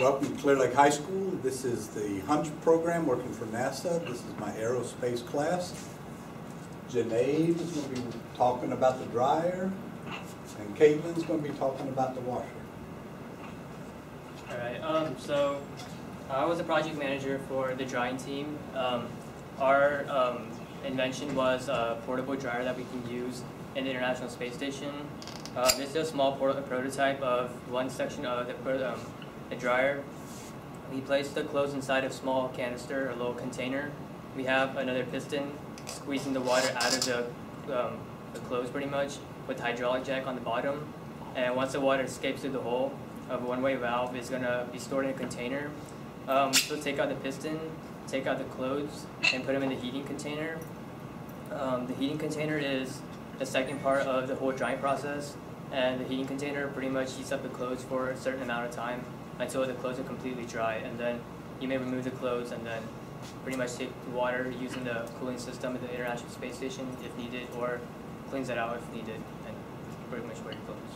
Welcome to Clear Lake High School. This is the Hunch program working for NASA. This is my aerospace class. Janae is going to be talking about the dryer, and Caitlin's going to be talking about the washer. Alright, um, so I was a project manager for the drying team. Um, our um, invention was a portable dryer that we can use in the International Space Station. Uh, this is a small prototype of one section of the, um, dryer. We place the clothes inside a small canister, a little container. We have another piston squeezing the water out of the, um, the clothes pretty much with hydraulic jack on the bottom. And once the water escapes through the hole of a one-way valve, it's gonna be stored in a container. Um, so take out the piston, take out the clothes, and put them in the heating container. Um, the heating container is the second part of the whole drying process, and the heating container pretty much heats up the clothes for a certain amount of time until the clothes are completely dry, and then you may remove the clothes and then pretty much take the water using the cooling system of the International Space Station if needed, or cleans it out if needed, and pretty much wear your clothes.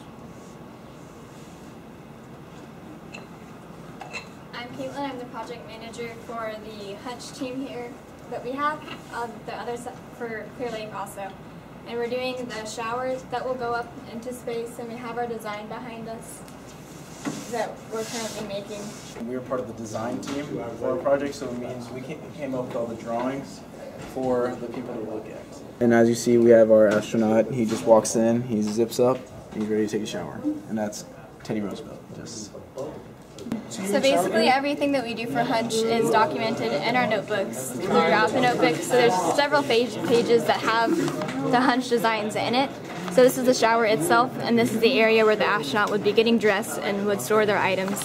I'm Caitlin. I'm the project manager for the Hunch team here that we have on the other for Clear Lake also. And we're doing the showers that will go up into space, and we have our design behind us that we're currently making. We were part of the design team for our project, so it means we came up with all the drawings for the people to look at. And as you see, we have our astronaut. He just walks in, he zips up, he's ready to take a shower. And that's Teddy Roosevelt. Just So basically, everything that we do for Hunch is documented in our notebooks throughout the notebook. So there's several page, pages that have the Hunch designs in it. So this is the shower itself, and this is the area where the astronaut would be getting dressed and would store their items.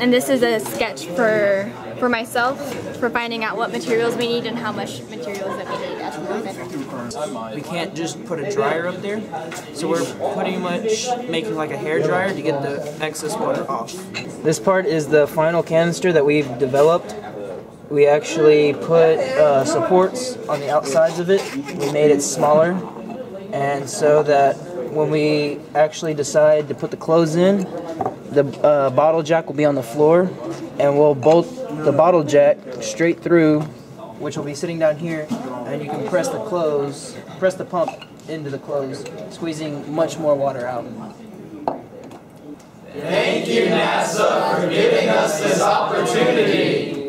And this is a sketch for for myself for finding out what materials we need and how much materials that we need at the moment. we can't just put a dryer up there. So we're pretty much making like a hair dryer to get the excess water off. This part is the final canister that we've developed. We actually put uh, supports on the outsides of it. We made it smaller, and so that when we actually decide to put the clothes in, the uh, bottle jack will be on the floor, and we'll bolt the bottle jack straight through which will be sitting down here, and you can press the clothes, press the pump into the clothes, squeezing much more water out. Thank you, NASA, for giving us this opportunity.